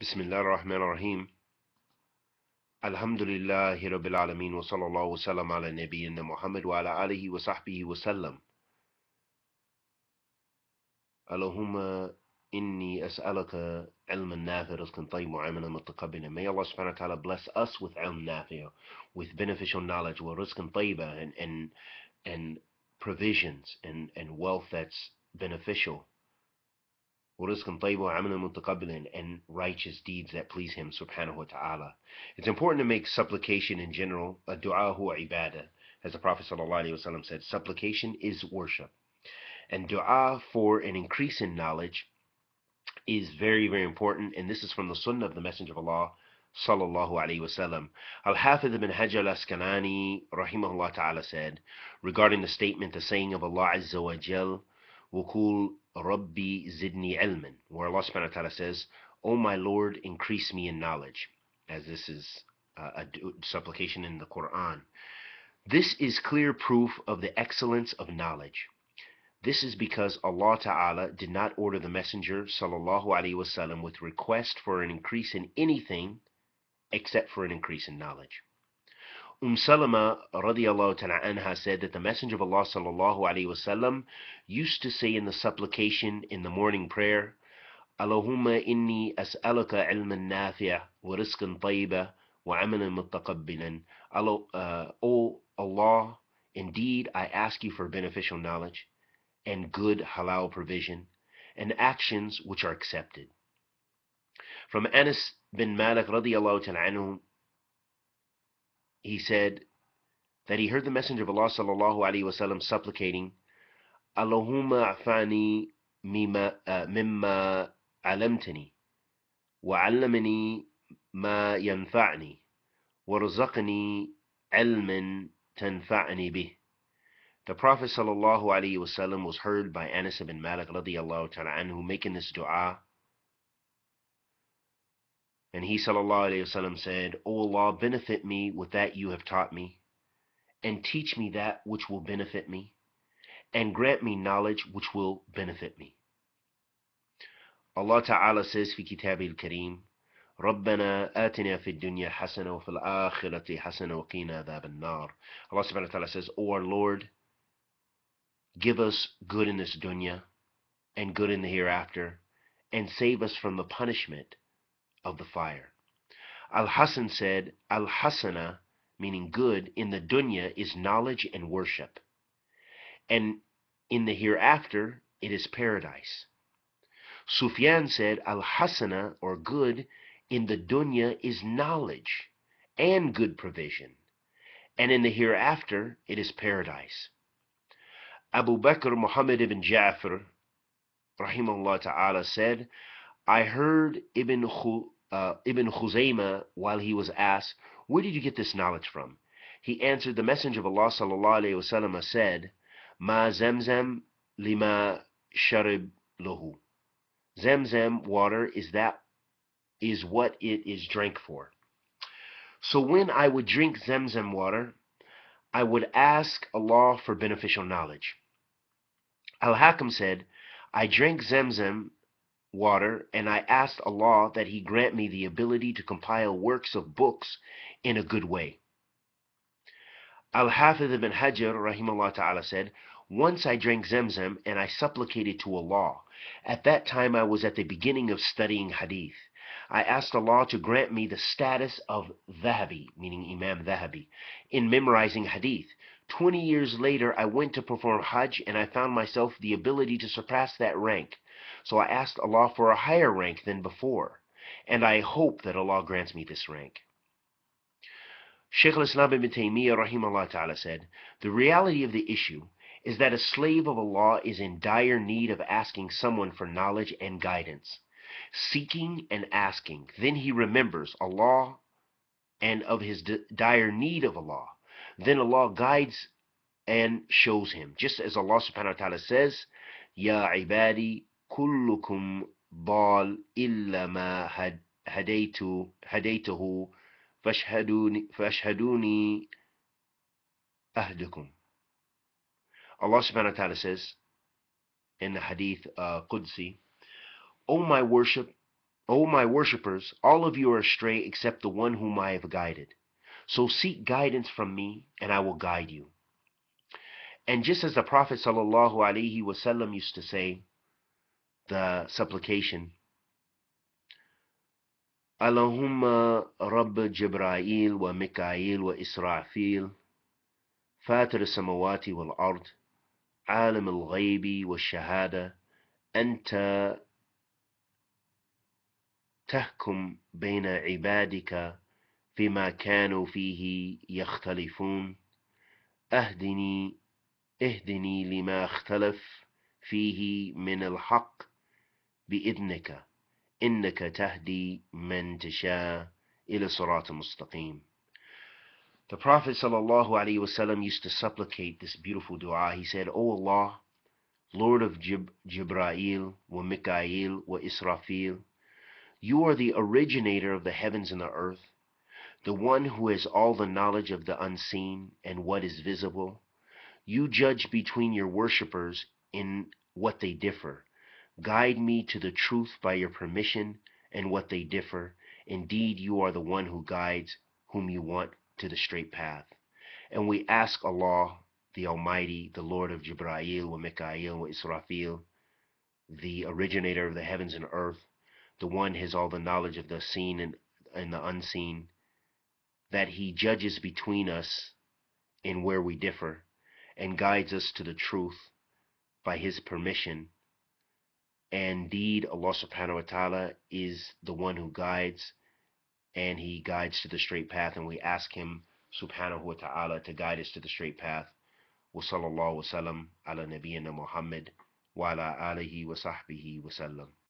بسم الله الرحمن الرحيم. الحمد لله رب العالمين وصلى الله وسلم على نبينا محمد وعلى آله وصحبه وسلم. اللهم إني أسألك علما نافع رزقا طيب وعملا متقبلا. May Allah wa ta'ala bless us with ilm nafi' with beneficial knowledge ورزقا طيبا and, and, and provisions and, and wealth that's beneficial. ورزقا طيبا وعملا متقبلا and righteous deeds that please him subhanahu wa ta'ala It's important to make supplication in general a dua huwa ibadah as the Prophet sallallahu alaihi wasallam said supplication is worship and dua for an increase in knowledge is very, very important, and this is from the Sunnah of the Messenger of Allah, sallallahu alaihi wasallam. Al-Hafidh ibn Hajar al-Asqalani, rahimahullah ta'ala, said regarding the statement, the saying of Allah Azza wa Jal, وَقُولْ Rabbi zidni ilman, where Allah subhanahu wa ta'ala says, O my Lord, increase me in knowledge, as this is uh, a supplication in the Quran. This is clear proof of the excellence of knowledge. This is because Allah Ta'ala did not order the Messenger Sallallahu Alaihi Wasallam with request for an increase in anything except for an increase in knowledge. Umm Salama radiallahu ta'ala anha said that the Messenger of Allah Sallallahu Alaihi Wasallam used to say in the supplication in the morning prayer, Allahumma inni as'aluka ilman nafi'a wa rizqan tayyiba wa amalan muttaqabbilan. O Allah, indeed I ask you for beneficial knowledge and good halal provision, and actions which are accepted. From Anas bin Malik radiallahu anhu, he said that he heard the Messenger of Allah sallallahu alaihi wasallam supplicating, Allahumma afani mimma, uh, mimma alamtani, wa allamani ma yanfa'ni, warzuqni ilman tanfa'ni bih. The Prophet sallallahu alaihi wasallam was heard by Anas ibn Malik radiallahu ta'ala anhu making this dua. And he sallallahu alaihi wasallam said, O Allah, benefit me with that you have taught me, and teach me that which will benefit me, and grant me knowledge which will benefit me. Allah Ta'ala says في كتابه الكريم ربنا آتنا في الدنيا حسنة وفي الآخرة حسنة وقنا عذاب النار Allah subhanahu wa ta'ala says, O our Lord, Give us good in this dunya and good in the hereafter, and save us from the punishment of the fire. Al Hasan said, Al Hasana, meaning good, in the dunya is knowledge and worship, and in the hereafter it is paradise. Sufyan said, Al Hasana, or good, in the dunya is knowledge and good provision, and in the hereafter it is paradise. Abu Bakr Muhammad ibn Ja'far, rahimahullah ta'ala, said, I heard Ibn, uh, Ibn Khuzaymah while he was asked, Where did you get this knowledge from? He answered, The Messenger of Allah wasallam said, Ma zamzam lima sharib lahu. Zamzam water is that is what it is drank for. So when I would drink Zamzam water, I would ask Allah for beneficial knowledge. Al Hakam said, I drank Zemzem water and I asked Allah that He grant me the ability to compile works of books in a good way. Al Hafidh ibn Hajar rahimahullah ta'ala said, Once I drank Zemzem and I supplicated to Allah. At that time I was at the beginning of studying Hadith. I asked Allah to grant me the status of Dhahabi, meaning Imam Dhahabi, in memorizing Hadith. Twenty years later, I went to perform Hajj and I found myself the ability to surpass that rank. So I asked Allah for a higher rank than before, and I hope that Allah grants me this rank. Shaykh al-Islam ibn Taymiyyah rahimahullah ta'ala said, The reality of the issue is that a slave of Allah is in dire need of asking someone for knowledge and guidance seeking and asking. Then he remembers Allah and of his dire need of Allah. Then Allah guides and shows him. Just as Allah subhanahu wa ta'ala says, Ya ibadi kullukum bal illa ma hadaytu hadaytuhu fashhaduni fashhaduni ahdukum. Allah subhanahu wa ta'ala says in the hadith uh, Qudsi, O my worship, O my worshippers, all of you are astray except the one whom I have guided. So seek guidance from me, and I will guide you. And just as the Prophet sallallahu alaihi wasallam used to say, the supplication, Jibrail wa Mikail wa Israfil, فاتر السماوات والأرض عالم الغيب والشهادة أنت تحكم بين عبادك فيما كانوا فيه يختلفون اهدني اهدني لما اختلف فيه من الحق بإذنك إنك تهدي من تشاء إلى صراط مستقيم The Prophet ﷺ used to supplicate this beautiful dua. He said, O Allah, Lord of Jib- Jibrail, wa Mikail, wa Israfil, you are the originator of the heavens and the earth, the one who has all the knowledge of the unseen and what is visible. You judge between your worshippers in what they differ. Guide me to the truth by your permission and what they differ. Indeed, you are the one who guides whom you want to the straight path. And we ask Allah, the Almighty, the Lord of Jibrail, wa Mikael, wa Israfil, the originator of the heavens and earth, the one has all the knowledge of the seen and, and the unseen, that he judges between us in where we differ and guides us to the truth by his permission. Indeed, Allah subhanahu wa ta'ala is the one who guides and he guides to the straight path and we ask him subhanahu wa ta'ala to guide us to the straight path. Wa sallallahu wa sallam ala nabiyyina muhammad wa ala alihi wa sahbihi wa sallam